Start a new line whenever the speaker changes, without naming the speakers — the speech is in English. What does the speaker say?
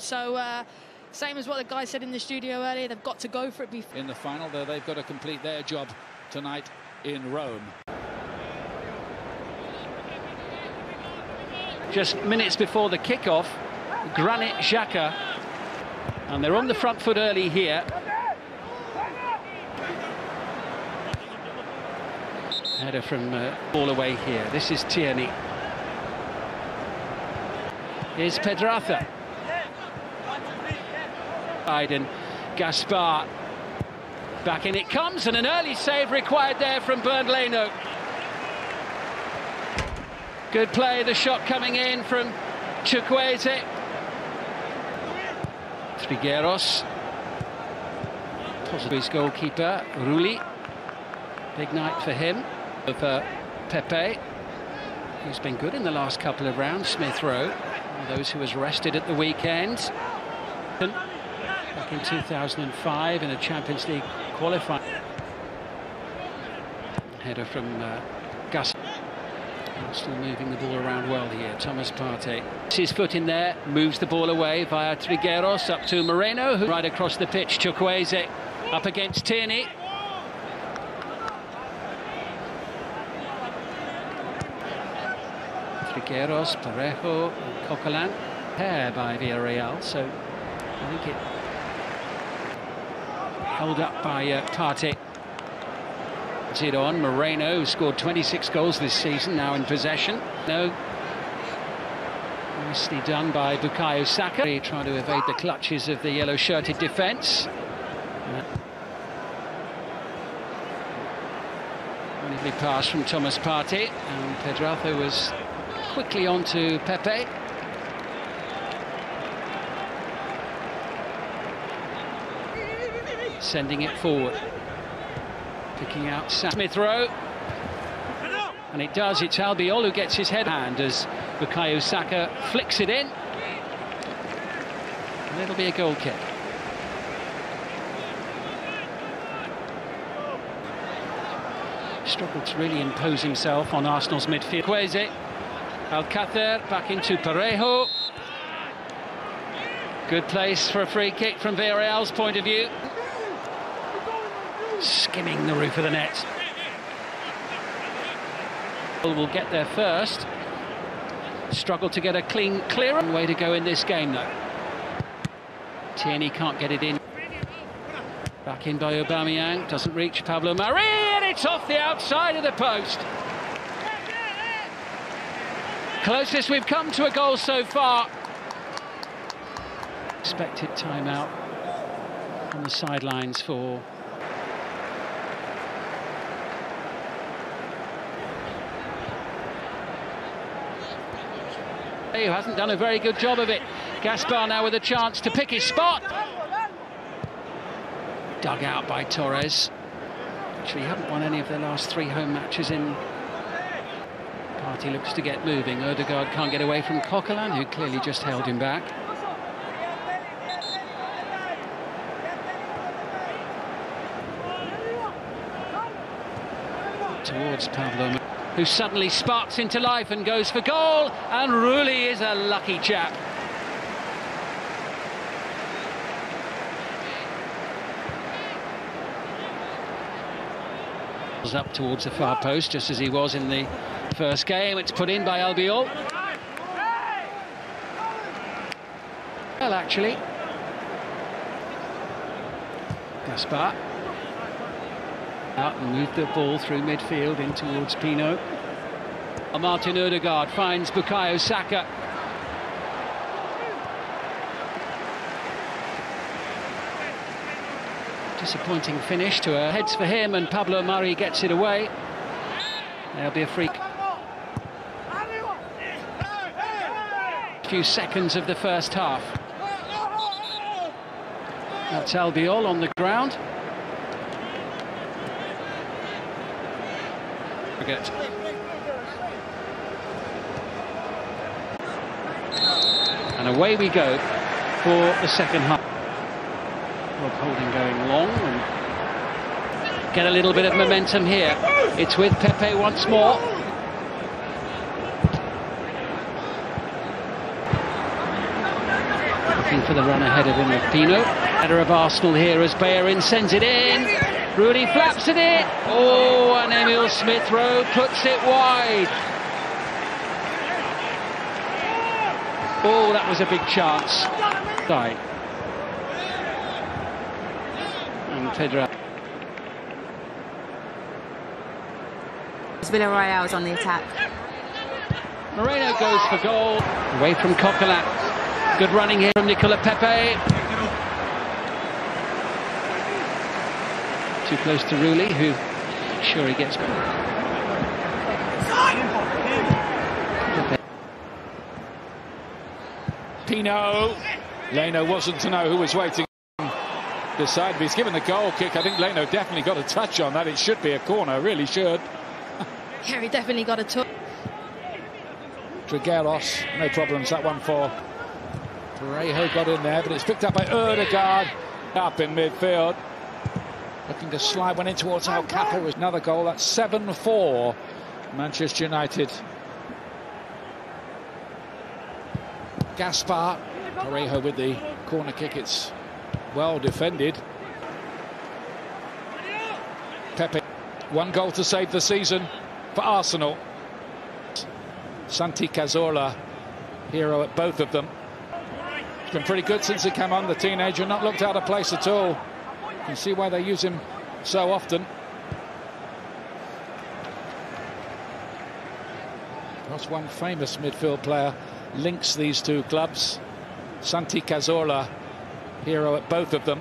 So, uh, same as what the guy said in the studio earlier, they've got to go for it. Before.
In the final, though, they've got to complete their job tonight in Rome.
Just minutes before the kick-off, Granit Xhaka, and they're on the front foot early here. Header from uh, all away here. This is Tierney. Here's Pedraza. Aiden Gaspar. Back in it comes, and an early save required there from Bernd Leno. Good play, the shot coming in from Chukwueze. Trigueros. Positive goalkeeper, Rulli. Big night for him. Of uh, Pepe, who's been good in the last couple of rounds. Smith Rowe, those who was rested at the weekend. Back in 2005 in a Champions League qualifier. Header from uh, Gus. Still moving the ball around well here, Thomas Partey. His foot in there, moves the ball away via Trigueros up to Moreno, who right across the pitch. Chukwueze up against Tierney. Trigueros, Parejo, Coquelin. Pair by Villarreal, so I think it held up by uh, Partey. Zidane, Moreno, who scored 26 goals this season, now in possession. No. Nicely done by Bukayo Saka, trying to evade the clutches of the yellow-shirted defence. Wonderfully passed from Thomas Partey, and Pedraza was quickly on to Pepe. Sending it forward. Picking out Smith Rowe. And it does, it's Albiol who gets his head hand as Bukayo Saka flicks it in. And it'll be a goal kick. Struggled to really impose himself on Arsenal's midfield. Kweze, Alcacer back into Parejo. Good place for a free kick from Villarreal's point of view. Skimming the roof of the net. Will get there first. Struggle to get a clean clear. Way to go in this game though. Tierney can't get it in. Back in by Aubameyang. Doesn't reach Pablo Mari and it's off the outside of the post. Closest we've come to a goal so far. Expected timeout on the sidelines for who hasn't done a very good job of it. Gaspar now with a chance to pick his spot. Dug out by Torres. Actually, haven't won any of their last three home matches in. Partey looks to get moving. Odegaard can't get away from Coquelin, who clearly just held him back. Towards Pablo who suddenly sparks into life and goes for goal. And Rulli is a lucky chap. Up towards the far post, just as he was in the first game. It's put in by Albiol. Well, actually. Gaspar out and moved the ball through midfield in towards Pino. Martin Odegaard finds Bukayo Saka. Disappointing finish to a heads for him and Pablo Mari gets it away. There'll be a freak. Few seconds of the first half. That's Albiol on the ground. Forget. And away we go for the second half. Rob Holding going long and get a little bit of momentum here. It's with Pepe once more. looking for the run ahead of him with Pino. Header of Arsenal here as Bellerin sends it in. Rulli flaps at it. Oh, and Emile Smith Rowe puts it wide. Oh, that was a big chance. Right. And Pedro.
Villarreal's on the attack.
Moreno goes for goal. Away from Coquelin. Good running here from Nicolas Pepe. Too close to Rulli, who sure he gets.
Pino. Leno wasn't to know who was waiting beside him. He's given the goal kick. I think Leno definitely got a touch on that. It should be a corner, really should.
Yeah, he definitely got a touch.
Trigueros, no problems that one for Parejo got in there, but it's picked up by Ødegaard up in midfield. Looking to slide one in towards Al with another goal. That's 7-4 Manchester United. Gaspar, Parejo with the corner kick. It's well defended. Pepe, one goal to save the season for Arsenal. Santi Cazorla, hero at both of them. He's been pretty good since he came on, the teenager, not looked out of place at all. Can see why they use him so often. That's one famous midfield player links these two clubs. Santi Cazorla, hero at both of them.